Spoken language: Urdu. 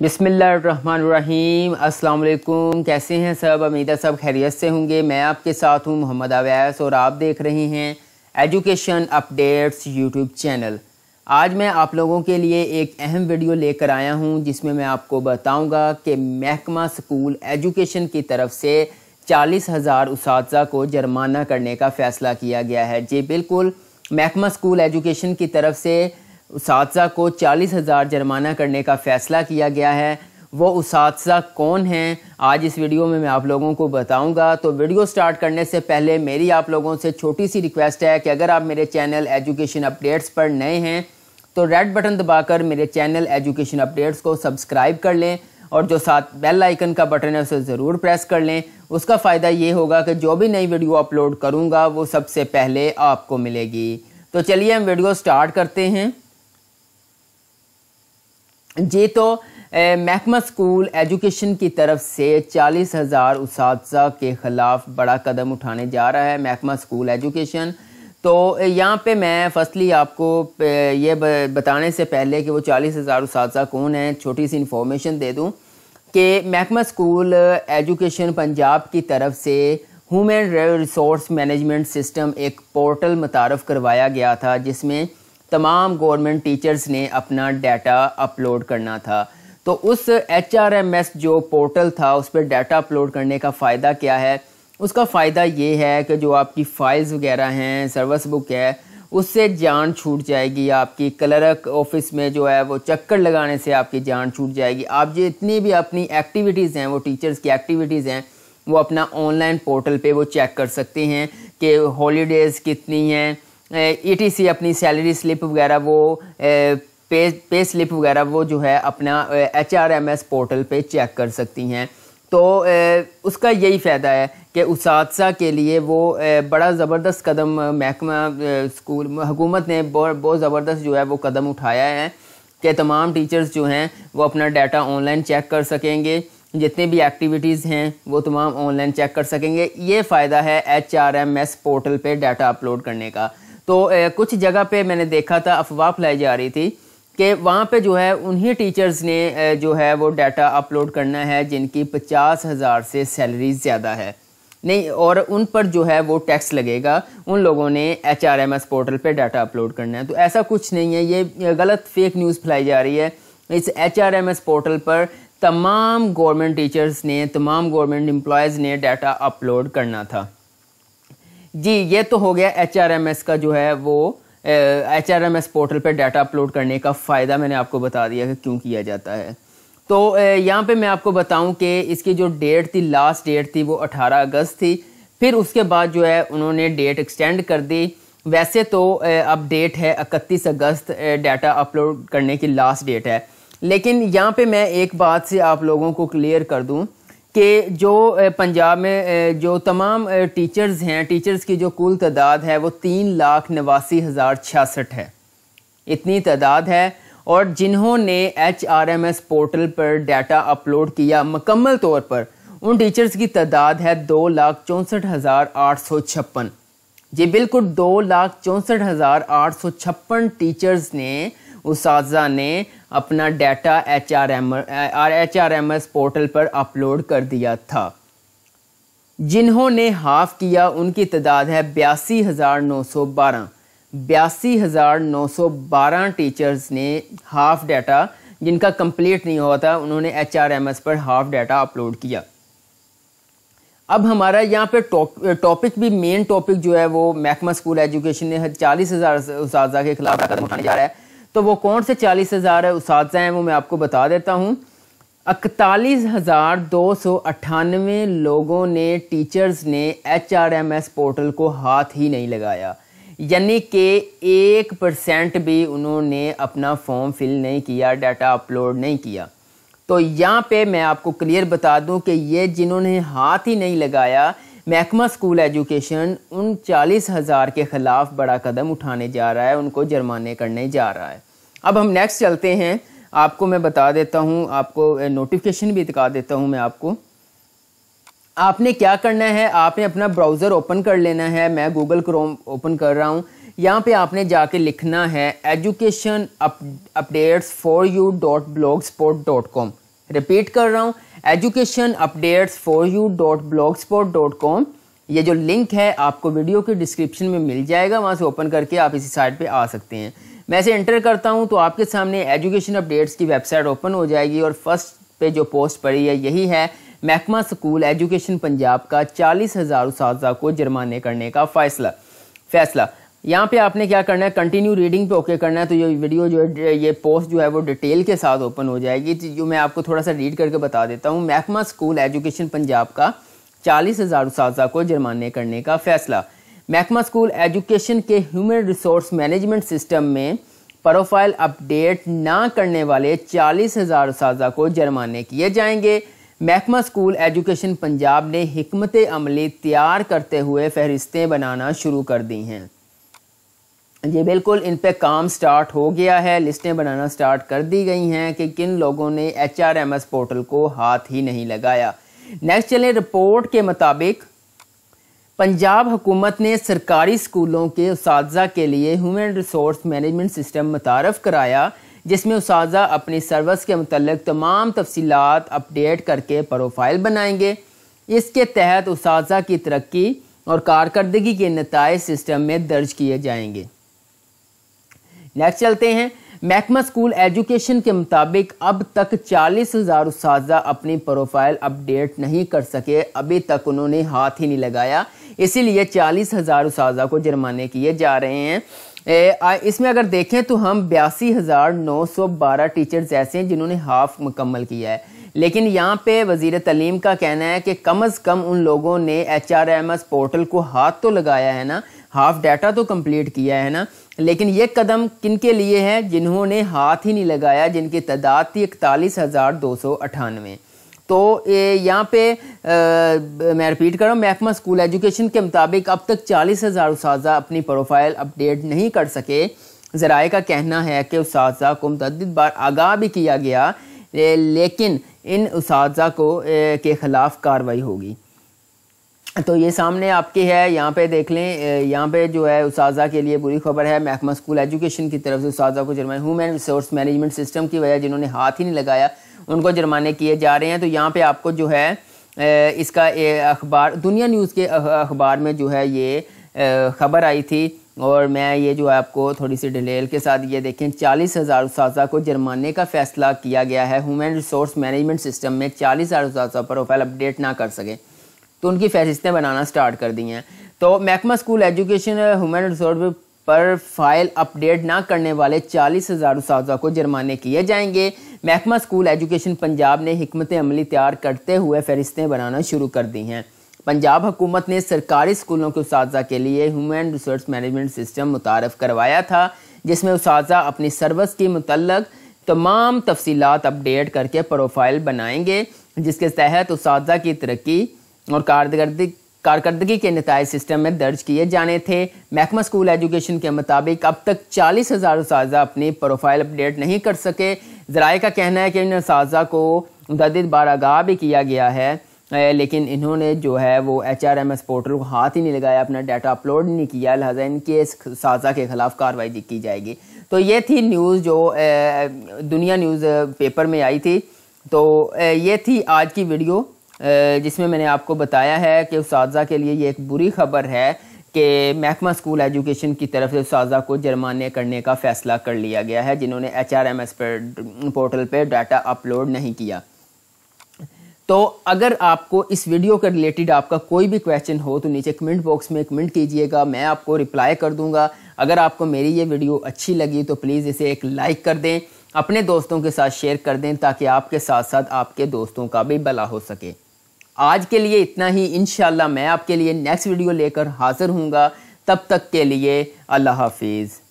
بسم اللہ الرحمن الرحیم۔ السلام علیکم۔ کیسے ہیں سب؟ امیدہ سب خیریت سے ہوں گے۔ میں آپ کے ساتھ ہوں محمد اویس اور آپ دیکھ رہے ہیں ایجوکیشن اپڈیٹس یوٹیوب چینل آج میں آپ لوگوں کے لیے ایک اہم ویڈیو لے کر آیا ہوں، جس میں میں آپ کو بتاؤں گا کہ محکمہ سکول ایجوکیشن کی طرف سے چالیس ہزار اساتذہ کو جرمانہ کرنے کا فیصلہ کیا گیا ہے۔ جی بالکل، محکمہ سکول ایجوکیشن کی طرف سے اساتذہ کو چالیس ہزار جرمانہ کرنے کا فیصلہ کیا گیا ہے۔ وہ اساتذہ کون ہیں؟ آج اس ویڈیو میں میں آپ لوگوں کو بتاؤں گا۔ تو ویڈیو سٹارٹ کرنے سے پہلے میری آپ لوگوں سے چھوٹی سی ریکویسٹ ہے کہ اگر آپ میرے چینل ایجوکیشن اپڈیٹس پر نئے ہیں، تو ریڈ بٹن دبا کر میرے چینل ایجوکیشن اپڈیٹس کو سبسکرائب کر لیں۔ اور جو ساتھ بیل آئیکن کا بٹن ہے، اسے ضرور پریس کر لیں۔ اس کا فائدہ یہ ہوگا کہ جو بھی نئی ویڈیو اپلوڈ کروں گا، وہ سب سے پہلے آپ کو ملے گی۔ تو چلیے ہم ویڈیو سٹارٹ کرتے ہیں۔ جی تو محکمہ سکول ایجوکیشن کی طرف سے چالیس ہزار اساتذہ کے خلاف بڑا قدم اٹھانے جا رہا ہے محکمہ سکول ایجوکیشن۔ تو یہاں پہ میں فصلی آپ کو یہ بتانے سے پہلے کہ وہ چالیس ہزار اساتذہ کون ہیں، چھوٹی سی انفارمیشن دے دوں کہ محکمہ سکول ایجوکیشن پنجاب کی طرف سے ہومن ریسورس مینجمنٹ سسٹم ایک پورٹل متعارف کروایا گیا تھا، جس میں تمام گورنمنٹ ٹیچرز نے اپنا ڈیٹا اپلوڈ کرنا تھا۔ تو اس ایچ آر ایم ایس جو پورٹل تھا، اس پہ ڈیٹا اپلوڈ کرنے کا فائدہ کیا ہے؟ اس کا فائدہ یہ ہے کہ جو آپ کی فائلز وغیرہ ہیں سروس بک ہے، اس سے جان چھوٹ جائے گی۔ آپ کی کلرک آفس میں جو ہے، وہ چکر لگانے سے آپ کی جان چھوٹ جائے گی۔ آپ جتنی بھی اپنی ایکٹیویٹیز ہیں، وہ ٹیچرز کی ایکٹیویٹیز ہیں، وہ اپنا آن لائن پورٹل پہ وہ چیک کر سکتے ہیں کہ ہالیڈیز کتنی ہیں۔ ای ٹی سی اپنی سیلری سلپ وغیرہ وہ پے پے سلپ وغیرہ وہ جو ہے اپنا H R M S portal پہ چیک کر سکتی ہیں۔ تو اس کا یہی فائدہ ہے کہ اساتذہ کے لیے وہ بڑا زبردست قدم محکمہ اسکول حکومت نے بہت زبردست جو ہے وہ قدم اٹھایا ہے کہ تمام ٹیچرز جو ہیں وہ اپنا ڈیٹا آن لائن چیک کر سکیں گے۔ جتنے بھی ایکٹیویٹیز ہیں وہ تمام آن لائن چیک کر سکیں گے۔ یہ فائدہ ہے H R M S portal پہ ڈیٹا اپلوڈ کرنے کا۔ تو کچھ جگہ پہ میں نے دیکھا تھا، افواہ پھیلائی جا رہی تھی کہ وہاں پہ جو ہے، انہی ٹیچرز نے جو ہے، وہ ڈیٹا اپلوڈ کرنا ہے جن کی پچاس ہزار سے سیلری زیادہ ہے۔ نہیں، اور ان پر جو ہے، وہ ٹیکس لگے گا۔ ان لوگوں نے H R M S portal پہ ڈیٹا اپلوڈ کرنا ہے۔ تو ایسا کچھ نہیں ہے، یہ غلط فیک نیوز پھیلائی جا رہی ہے۔ اس H R M S portal پر تمام گورنمنٹ ٹیچرز نے، تمام گورنمنٹ امپلائیز نے ڈیٹا اپلوڈ کرنا تھا۔ جی یہ تو ہو گیا ایچ آر ایم ایس کا جو ہے وہ H R M S portal پہ ڈیٹا اپلوڈ کرنے کا فائدہ میں نے آپ کو بتا دیا کہ کیوں کیا جاتا ہے۔ تو یہاں پہ میں آپ کو بتاؤں کہ اس کی جو ڈیٹ تھی لاسٹ ڈیٹ تھی، وہ اٹھارہ اگست تھی۔ پھر اس کے بعد جو ہے انہوں نے ڈیٹ ایکسٹینڈ کر دی۔ ویسے تو اب ڈیٹ ہے اکتیس اگست ڈیٹا اپلوڈ کرنے کی لاسٹ ڈیٹ ہے۔ لیکن یہاں پہ میں ایک بات سے آپ لوگوں کو کلیئر کر دوں۔ کہ جو پنجاب میں جو تمام ٹیچرز ہیں ٹیچرز کی جو کل تعداد ہے، وہ تین لاکھ نواسی ہزار چھیاسٹھ ہے۔ اتنی تعداد ہے اور جنہوں نے H R M S portal پر ڈیٹا اپلوڈ کیا مکمل طور پر، ان ٹیچرز کی تعداد ہے دو لاکھ چونسٹھ ہزار آٹھ سو چھپن۔ جی بالکل دو لاکھ چونسٹھ ہزار آٹھ سو چھپن ٹیچرز نے اساتذہ نے اپنا data H R M H R M S portal پر اپلوڈ کر دیا تھا۔ جنہوں نے ہاف کیا ان کی تعداد ہے بیاسی ہزار نو سو بارہ۔ بیاسی ہزار نو سو بارہ ٹیچرز نے ہاف ڈیٹا، جن کا کمپلیٹ نہیں ہوا تھا، انہوں نے ایچ آر ایم ایس پر ہاف ڈیٹا اپلوڈ کیا۔ اب ہمارا یہاں پہ ٹاپک بھی، مین ٹاپک جو ہے وہ محکمہ اسکول ایجوکیشن نے چالیس ہزار اساتذہ کے خلاف قدم اٹھانے جا رہا ہے۔ تو وہ کون سے چالیس ہزار اساتذہ ہیں وہ میں آپ کو بتا دیتا ہوں۔ اکتالیس ہزار دو سو اٹھانوے لوگوں نے، ٹیچرز نے H R M S portal کو ہاتھ ہی نہیں لگایا۔ یعنی کہ ایک پرسینٹ بھی انہوں نے اپنا فارم فل نہیں کیا، ڈیٹا اپلوڈ نہیں کیا۔ تو یہاں پہ میں آپ کو کلیئر بتا دوں کہ یہ جنہوں نے ہاتھ ہی نہیں لگایا، محکمہ اسکول ایجوکیشن ان چالیس ہزار کے خلاف بڑا قدم اٹھانے جا رہا ہے، ان کو جرمانے کرنے جا رہا ہے۔ اب ہم نیکسٹ چلتے ہیں۔ آپ کو میں بتا دیتا ہوں، آپ کو نوٹیفیکیشن بھی دکھا دیتا ہوں میں آپ کو۔ آپ نے کیا کرنا ہے؟ آپ نے اپنا براؤزر اوپن کر لینا ہے۔ میں گوگل کروم اوپن کر رہا ہوں۔ یہاں پہ آپ نے جا کے لکھنا ہے education updates four U dot blog spot dot com repeat کر رہا ہوں۔ Education updates four U dot blog spot dot com یہ جو لنک ہے، آپ کو ویڈیو کی ڈسکرپشن میں مل جائے گا۔ وہاں سے اوپن کر کے آپ اسی سائٹ پہ آ سکتے ہیں۔ میں اسے انٹر کرتا ہوں تو آپ کے سامنے ایجوکیشن اپڈیٹس کی ویب سائٹ اوپن ہو جائے گی اور فرسٹ پہ جو پوسٹ پڑی ہے یہی ہے، محکمہ سکول ایجوکیشن پنجاب کا چالیس ہزار اساتذہ کو جرمانے کرنے کا فیصلہ۔ فیصلہ۔ یہاں پہ آپ نے کیا کرنا ہے؟ کنٹینیو ریڈنگ پہ اوکے کرنا ہے تو یہ ویڈیو جو ہے، یہ پوسٹ جو ہے وہ ڈیٹیل کے ساتھ اوپن ہو جائے گی۔ جی، جو میں آپ کو تھوڑا سا ریڈ کر کے بتا دیتا ہوں، محکمہ سکول ایجوکیشن پنجاب کا چالیس ہزار اساتذہ کو جرمانے کرنے کا فیصلہ۔ محکمہ سکول ایجوکیشن کے ہیومن ریسورس مینجمنٹ سسٹم میں پروفائل اپڈیٹ نہ کرنے والے چالیس ہزار اساتذہ کو جرمانے کیے جائیں گے۔ محکمہ سکول ایجوکیشن پنجاب نے حکمت عملی تیار کرتے ہوئے فہرستیں بنانا شروع کر دی ہیں۔ جی بالکل، ان پہ کام سٹارٹ ہو گیا ہے۔ لسٹیں بنانا سٹارٹ کر دی گئی ہیں کہ کن لوگوں نے H R M S portal کو ہاتھ ہی نہیں لگایا۔ نیکسٹ چلیں رپورٹ کے مطابق پنجاب حکومت نے سرکاری سکولوں کے اساتذہ کے لیے ہیومن ریسورس مینجمنٹ سسٹم متعارف کرایا، جس میں اساتذہ اپنی سروس کے متعلق تمام تفصیلات اپڈیٹ کر کے پروفائل بنائیں گے۔ اس کے تحت اساتذہ کی ترقی اور کارکردگی کے نتائج سسٹم میں درج کیے جائیں گے۔ نیکسٹ چلتے ہیں۔ محکمہ سکول ایجوکیشن کے مطابق اب تک چالیس ہزار اساتذہ اپنی پروفائل اپڈیٹ نہیں کر سکے، ابھی تک انہوں نے ہاتھ ہی نہیں لگایا۔ اسی لیے چالیس ہزار اساتذہ کو جرمانے کیے جا رہے ہیں۔ اس میں اگر دیکھیں تو ہم بیاسی ہزار نو سو بارہ ٹیچرز ایسے ہیں جنہوں نے ہاف مکمل کیا ہے۔ لیکن یہاں پہ وزیر تعلیم کا کہنا ہے کہ کم از کم ان لوگوں نے H R M S portal کو ہاتھ تو لگایا ہے نا، ہاف ڈیٹا تو کمپلیٹ کیا ہے نا۔ لیکن یہ قدم کن کے لیے ہے؟ جنہوں نے ہاتھ ہی نہیں لگایا، جن کی تعداد تھی اکتالیس ہزار دو سو اٹھانوے۔ تو یہاں پہ میں رپیٹ کر رہا ہوں، محکمہ اسکول ایجوکیشن کے مطابق اب تک چالیس ہزار اساتذہ اپنی پروفائل اپڈیٹ نہیں کر سکے۔ ذرائع کا کہنا ہے کہ اساتذہ کو متعدد بار آگاہ بھی کیا گیا لیکن ان اساتذہ کو کے خلاف کاروائی ہوگی۔ تو یہ سامنے آپ کے ہے، یہاں پہ دیکھ لیں یہاں پہ جو ہے اساتذہ کے لیے بری خبر ہے۔ محکمہ اسکول ایجوکیشن کی طرف سے اساتذہ کو جرمانے ہیومن ریسورس مینجمنٹ سسٹم کی وجہ جنہوں نے ہاتھ ہی نہیں لگایا ان کو جرمانے کیے جا رہے ہیں۔ تو یہاں پہ آپ کو جو ہے اس کا اخبار، دنیا نیوز کے اخبار میں جو ہے یہ خبر آئی تھی۔ اور میں یہ جو ہے آپ کو تھوڑی سی ڈیلیل کے ساتھ یہ دیکھیں، چالیس ہزار اساتذہ کو جرمانے کا فیصلہ کیا گیا ہے۔ ہیومن ریسورس مینجمنٹ سسٹم میں چالیس ہزار اساتذہ پروفائل اپڈیٹ نہ کر سکے۔ تو ان کی فہرستیں بنانا سٹارٹ کر دی ہیں۔ تو محکمہ اسکول ایجوکیشن ہیومن ریسورس پر فائل اپڈیٹ نہ کرنے والے چالیس ہزار اساتذہ کو جرمانے کیے جائیں گے۔ محکمہ اسکول ایجوکیشن پنجاب نے حکمت عملی تیار کرتے ہوئے فہرستیں بنانا شروع کر دی ہیں۔ پنجاب حکومت نے سرکاری اسکولوں کے اساتذہ کے لیے ہیومن ریسورس مینجمنٹ سسٹم متعارف کروایا تھا، جس میں اساتذہ اپنی سروس کی متعلق تمام تفصیلات اپڈیٹ کر کے پروفائل بنائیں گے، جس کے تحت اساتذہ کی ترقی اور کارکردگی کارکردگی کے نتائج سسٹم میں درج کیے جانے تھے۔ محکمہ اسکول ایجوکیشن کے مطابق اب تک چالیس ہزار اساتذہ اپنی پروفائل اپڈیٹ نہیں کر سکے۔ ذرائع کا کہنا ہے کہ ان اساتذہ کو متعدد بار آگاہ بھی کیا گیا ہے لیکن انہوں نے جو ہے وہ H R M S portal کو ہاتھ ہی نہیں لگایا، اپنا ڈیٹا اپلوڈ نہیں کیا، لہٰذا ان کے اساتذہ کے خلاف کاروائی کی جائے گی۔ تو یہ تھی نیوز جو دنیا نیوز پیپر میں آئی تھی۔ تو یہ تھی آج کی ویڈیو۔ جس میں میں نے آپ کو بتایا ہے کہ اساتذہ کے لیے یہ ایک بری خبر ہے کہ محکمہ اسکول ایجوکیشن کی طرف سے اساتذہ کو جرمانے کرنے کا فیصلہ کر لیا گیا ہے، جنہوں نے ایچ آر ایم ایس پر پورٹل پہ ڈاٹا اپلوڈ نہیں کیا۔ تو اگر آپ کو اس ویڈیو کے ریلیٹڈ آپ کا کوئی بھی کویشچن ہو، تو نیچے کمنٹ باکس میں کمنٹ کیجیے گا، میں آپ کو رپلائی کر دوں گا۔ اگر آپ کو میری یہ ویڈیو اچھی لگی، تو پلیز اسے ایک لائک کر دیں، اپنے دوستوں کے ساتھ شیئر کر دیں تاکہ آپ کے ساتھ ساتھ آپ کے دوستوں کا بھی بلا ہو سکے۔ آج کے لیے اتنا ہی۔ انشاءاللہ میں آپ کے لیے نیکسٹ ویڈیو لے کر حاضر ہوں گا۔ تب تک کے لیے اللہ حافظ۔